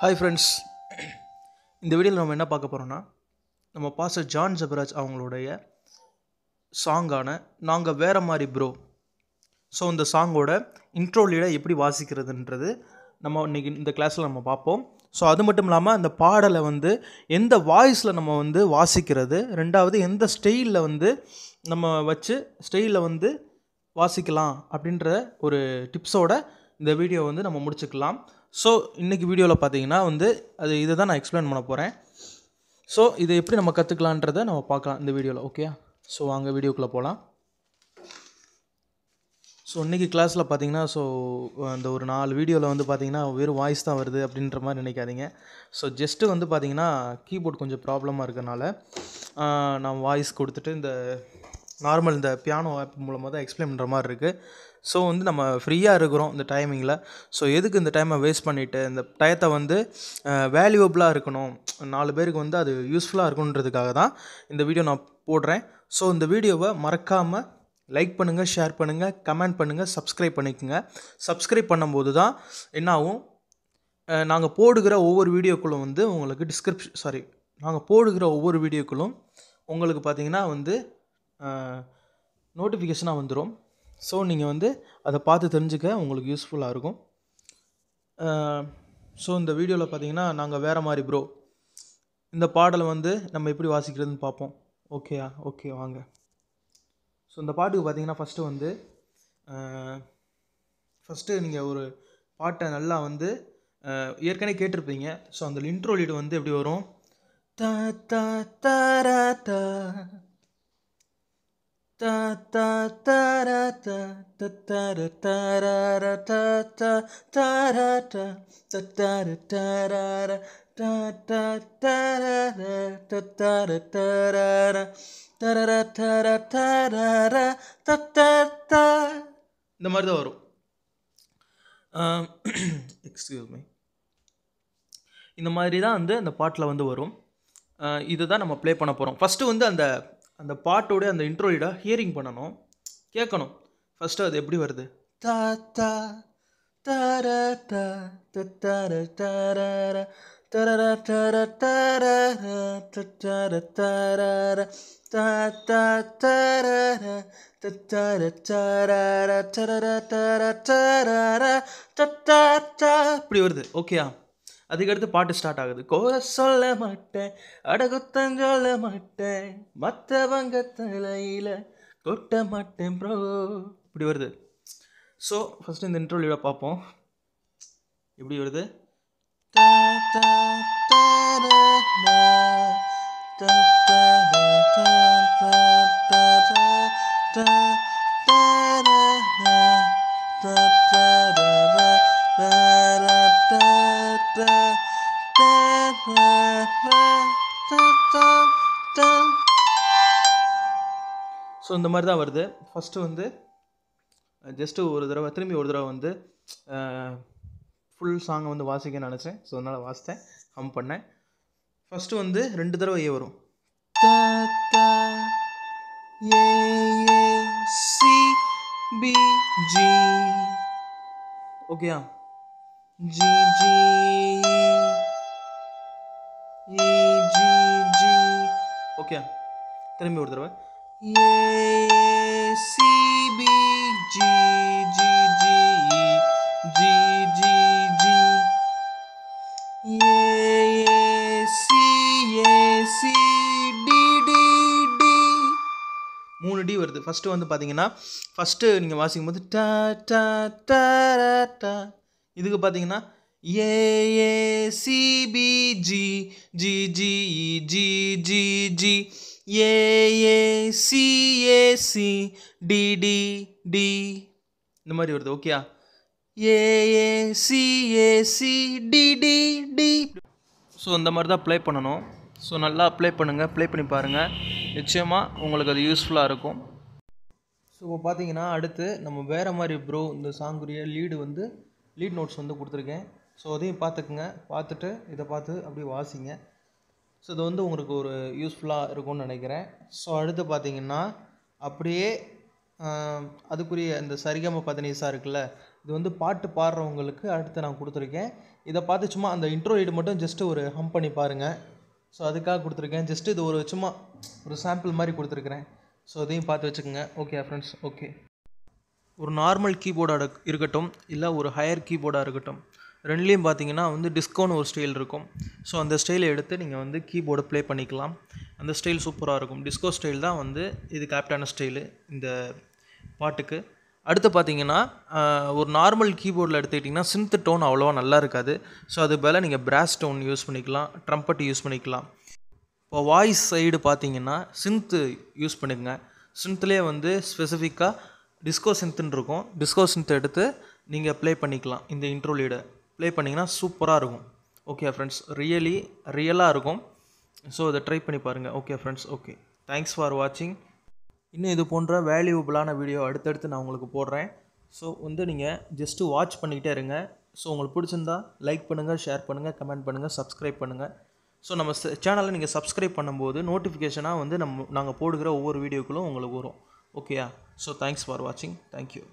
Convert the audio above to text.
Hi friends இந்த வீடியோவில் நம்ம என்ன பார்க்க போகிறோம்னா நம்ம பாஸ்டர் ஜான் ஜபராஜ் அவங்களுடைய சாங்கான நாங்கள் வேறு மாதிரி ப்ரோ ஸோ இந்த சாங்கோட இன்ட்ரோ லீடை எப்படி வாசிக்கிறதுன்றது நம்ம இன்னைக்கு இந்த கிளாஸில் நம்ம பார்ப்போம். ஸோ அது மட்டும் இல்லாமல் அந்த பாடலை வந்து எந்த வாய்ஸில் நம்ம வந்து வாசிக்கிறது ரெண்டாவது எந்த ஸ்டைலில் வந்து நம்ம வச்சு ஸ்டைலில் வந்து வாசிக்கலாம் அப்படின்ற ஒரு டிப்ஸோட இந்த வீடியோ வந்து நம்ம முடிச்சுக்கலாம். ஸோ இன்றைக்கி வீடியோவில் பார்த்தீங்கன்னா வந்து அது இதை தான் நான் எக்ஸ்பிளைன் பண்ண போகிறேன் ஸோ இதை எப்படி நம்ம கற்றுக்கலான்றதை நம்ம பார்க்கலாம் இந்த வீடியோவில் ஓகே ஸோ வாங்க வீடியோக்குள்ளே போகலாம் ஸோ இன்றைக்கி கிளாஸில் பார்த்தீங்கன்னா ஸோ அந்த ஒரு நாலு வீடியோவில் வந்து பார்த்தீங்கன்னா வெறும் வாய்ஸ் தான் வருது அப்படின்ற மாதிரி நினைக்காதீங்க. ஸோ ஜஸ்ட்டு வந்து பார்த்தீங்கன்னா கீபோர்ட் கொஞ்சம் ப்ராப்ளமாக இருக்கனால நான் வாய்ஸ் கொடுத்துட்டு இந்த நார்மல் இந்த பியானோ ஆப் மூலமாக தான் எக்ஸ்பிளைன் பண்ணுற மாதிரி இருக்குது ஸோ வந்து நம்ம ஃப்ரீயாக இருக்கிறோம் இந்த டைமிங்கில் ஸோ எதுக்கு இந்த டைமை வேஸ்ட் பண்ணிவிட்டு இந்த டயத்தை வந்து வேல்யூபிளாக இருக்கணும். நாலு பேருக்கு வந்து அது யூஸ்ஃபுல்லாக இருக்கணுன்றதுக்காக தான் இந்த வீடியோ நான் போடுறேன். ஸோ இந்த வீடியோவை மறக்காமல் லைக் பண்ணுங்கள் ஷேர் பண்ணுங்கள் கமெண்ட் பண்ணுங்கள் சப்ஸ்கிரைப் பண்ணிக்கோங்க. சப்ஸ்கிரைப் பண்ணும்போது தான் என்னாகும்? நாங்கள் போடுகிற ஒவ்வொரு வீடியோக்குள்ளும் வந்து உங்களுக்கு டிஸ்கிரிப்ஷன் சாரி நாங்கள் போடுகிற ஒவ்வொரு வீடியோக்களும் உங்களுக்கு பார்த்தீங்கன்னா வந்து நோட்டிஃபிகேஷனாக வந்துடும் ஸோ நீங்கள் வந்து அதை பார்த்து தெரிஞ்சுக்க உங்களுக்கு யூஸ்ஃபுல்லாக இருக்கும். ஸோ இந்த வீடியோவில் பார்த்தீங்கன்னா நாங்கள் வேறு மாதிரி ப்ரோ இந்த பாடலை வந்து நம்ம எப்படி வாசிக்கிறதுன்னு பார்ப்போம். ஓகேயா ஓகே வாங்க. ஸோ இந்த பாட்டுக்கு பார்த்தீங்கன்னா ஃபஸ்ட்டு வந்து ஃபஸ்ட்டு நீங்கள் ஒரு பாட்டை நல்லா வந்து ஏற்கனவே கேட்டிருப்பீங்க. ஸோ அந்த இன்ட்ரோ லீடு வந்து எப்படி வரும்? த த த. த த த தர த த தர தரர த த தர த த தர தரர த த தரர த தர தரர தரர தர தரர த த த இந்த மாதிரி தான் வரும் எக்ஸ்கியூஸ் மீ இந்த மாதிரி தான் வந்து அந்த பாட்டில் வந்து வரும் இதுதான் நம்ம ப்ளே பண்ண போகிறோம் ஃபஸ்ட்டு வந்து அந்த அந்த பாட்டோட அந்த இன்ட்ரோயிட ஹியரிங் பண்ணணும் கேட்கணும் ஃபஸ்ட்டு அது எப்படி வருது தா தா தர த த தர தரர தரர தர தரர த தர தரர த த தரர த தர தரர தரர தர தரர த த த இப்படி வருது ஓகேயா அதுக்கடுத்து பாட்டு ஸ்டார்ட் ஆகுது. கோர சொல்ல மாட்டேன் அடகுத்தம் சொல்ல மாட்டேன் மற்றவங்க தலையில் கொட்ட மாட்டேன் ப்ரோ இப்படி வருது. ஸோ ஃபஸ்ட்டு இந்த இன்ட்ரோலியோட பார்ப்போம். இப்படி வருது. தா, ஸோ இந்த மாதிரி தான் வருது. ஃபஸ்ட்டு வந்து ஜஸ்ட்டு ஒரு தடவை திரும்பி ஒரு தடவை வந்து ஃபுல் சாங்கை வந்து வாசிக்க நினச்சேன். ஸோ அதனால் வாசித்தேன். ஹம் பண்ணேன். ஃபஸ்ட்டு வந்து ரெண்டு தடவை ஏ வரும். A, A, C, B, G. ஓகேயா G, G, G, G okay திரும்பி ஒரு தடவை. A B G G G E G G G A A C A C D D D மூணு டி வருது. ஃபஸ்ட்டு வந்து பார்த்தீங்கன்னா ஃபஸ்ட்டு நீங்கள் வாசிக்கும் போது ட ட ட ட. இதுக்கு பார்த்தீங்கன்னா A A C B G G G G G G. A A C A C D D D D இந்த மாதிரி வருது ஓகேயா? ஏஏசிஏசி ஏ டி ஸோ இந்த மாதிரி தான் ப்ளே பண்ணணும். ஸோ நல்லா ப்ளே பண்ணுங்கள் ப்ளே பண்ணி பாருங்கள் நிச்சயமாக உங்களுக்கு அது யூஸ்ஃபுல்லாக இருக்கும். ஸோ இப்போ பார்த்தீங்கன்னா அடுத்து நம்ம வேறு மாதிரி ப்ரோ இந்த சாங்குரிய லீடு வந்து லீட் நோட்ஸ் வந்து கொடுத்துருக்கேன். ஸோ அதையும் பார்த்துக்குங்க. பார்த்துட்டு இதை பார்த்து அப்படியே வாசிங்க. ஸோ இது வந்து உங்களுக்கு ஒரு யூஸ்ஃபுல்லாக இருக்கும்னு நினைக்கிறேன். ஸோ அடுத்து பார்த்தீங்கன்னா அப்படியே அதுக்குரிய இந்த சரிகம பதனீசா இருக்குல்ல இது வந்து பாட்டு பாடுறவங்களுக்கு அடுத்து நான் கொடுத்துருக்கேன். இதை பார்த்து சும்மா அந்த இன்ட்ரோ லீடு மட்டும் ஜஸ்ட்டு ஒரு ஹம் பண்ணி பாருங்கள் ஸோ அதுக்காக கொடுத்துருக்கேன். ஜஸ்ட்டு இது ஒரு சும்மா ஒரு சாம்பிள் மாதிரி கொடுத்துருக்குறேன். ஸோ அதையும் பார்த்து வச்சுக்கோங்க. ஓகே ஃப்ரெண்ட்ஸ் ஓகே ஒரு நார்மல் கீபோர்டாக இருக்கட்டும் இல்லை ஒரு ஹையர் கீபோர்டாக இருக்கட்டும். ரெண்டுலேயும் பார்த்தீங்கன்னா வந்து டிஸ்கோன்னு ஒரு ஸ்டைல் இருக்கும். ஸோ அந்த ஸ்டைலை எடுத்து நீங்கள் வந்து கீபோர்டு ப்ளே பண்ணிக்கலாம். அந்த ஸ்டைல் சூப்பராக இருக்கும். டிஸ்கோ ஸ்டைல் தான் வந்து இதுக்கு ஆப்டான ஸ்டைலு இந்த பாட்டுக்கு. அடுத்து பார்த்தீங்கன்னா ஒரு நார்மல் கீபோர்டில் எடுத்துக்கிட்டிங்கன்னா சின்த் டோன் அவ்வளோவா நல்லா இருக்காது. ஸோ அது பதிலாக நீங்கள் பிராஸ் டோன் யூஸ் பண்ணிக்கலாம். ட்ரம்பட் யூஸ் பண்ணிக்கலாம். இப்போ வாய்ஸ் சைடு பார்த்தீங்கன்னா சின்த்து யூஸ் பண்ணுங்க சின்த்துலேயே வந்து ஸ்பெசிஃபிக்காக டிஸ்கோ சின்த்துன்னு இருக்கும். டிஸ்கோ சின்த் எடுத்து நீங்கள் ப்ளே பண்ணிக்கலாம். இந்த இன்ட்ரோ லீடை ப்ளே பண்ணிங்கன்னா சூப்பராக இருக்கும். ஓகே ஃப்ரெண்ட்ஸ் ரியலி ரியலாக இருக்கும். ஸோ இதை ட்ரை பண்ணி பாருங்கள் okay friends okay thanks for வாட்சிங் இன்னும் இது போன்ற வேல்யூபிளான வீடியோ அடுத்தடுத்து நான் உங்களுக்கு போடுறேன். ஸோ வந்து நீங்கள் ஜஸ்ட்டு வாட்ச் பண்ணிக்கிட்டே இருங்க. ஸோ உங்களுக்கு பிடிச்சிருந்தா லைக் பண்ணுங்கள் ஷேர் பண்ணுங்கள் கமெண்ட் பண்ணுங்கள் சப்ஸ்கிரைப் பண்ணுங்கள் ஸோ நம்ம சேனலை நீங்கள் சப்ஸ்கிரைப் பண்ணும்போது நோட்டிஃபிகேஷனாக வந்து நம்ம நாங்கள் போடுகிற ஒவ்வொரு வீடியோக்களும் உங்களுக்கு வரும். ஓகேயா ஸோ தேங்க்ஸ் ஃபார் வாட்சிங் தேங்க்யூ